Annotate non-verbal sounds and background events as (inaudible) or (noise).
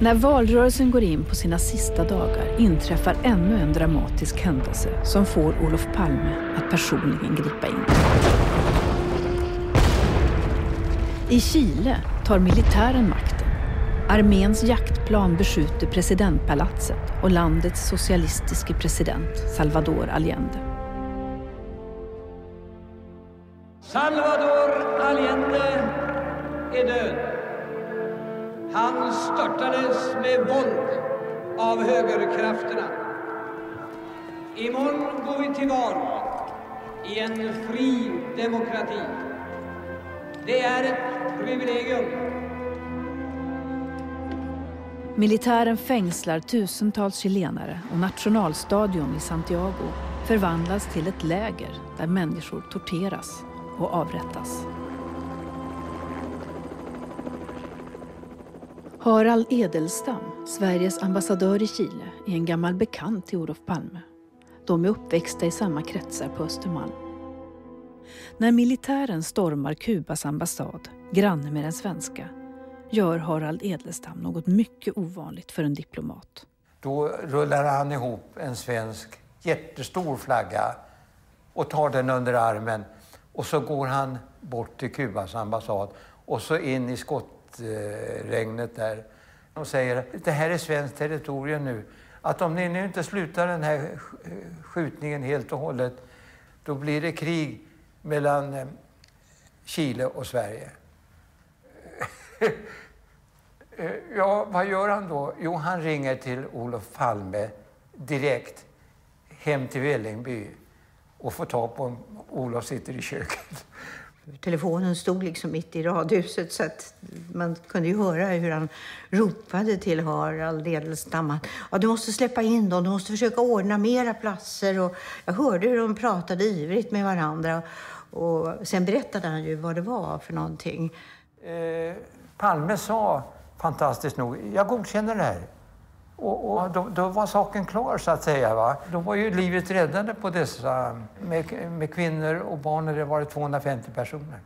När valrörelsen går in på sina sista dagar inträffar ännu en dramatisk händelse som får Olof Palme att personligen gripa in. I Chile tar militären makten. Arméns jaktplan beskjuter presidentpalatset och landets socialistiske president Salvador Allende. Salvador Allende är död. Han störtades med våld av högerkrafterna. Imorgon går vi till val i en fri demokrati. Det är ett privilegium. Militären fängslar tusentals chilenare och nationalstadion i Santiago förvandlas till ett läger där människor torteras och avrättas. Harald Edelstam, Sveriges ambassadör i Chile, är en gammal bekant till Olof Palme. De är uppväxta i samma kretsar på Östermalm. När militären stormar Kubas ambassad, granne med den svenska, gör Harald Edelstam något mycket ovanligt för en diplomat. Då rullar han ihop en svensk jättestor flagga och tar den under armen och så går han bort till Kubas ambassad och så in i skott Eh, regnet där De säger att det här är svenskt territorium nu. Att om ni nu inte slutar den här skjutningen helt och hållet, då blir det krig mellan eh, Chile och Sverige. (laughs) Ja, vad gör han då? Jo, han ringer till Olof Palme direkt hem till Vällingby och får tag på honom. Olof sitter i köket telefonen stod liksom mitt i radhuset så att man kunde ju höra hur han ropade till Harald Edelstam att ja, du måste släppa in dem, du måste försöka ordna mera platser. Och jag hörde hur de pratade ivrigt med varandra. Och sen berättade han ju vad det var för någonting. Eh, Palme sa fantastiskt nog, jag godkänner det här. Och, och då, då, var saken klar så att säga. Va? Då var ju livet räddade på dessa, med, med kvinnor och barn, det var 250 personer.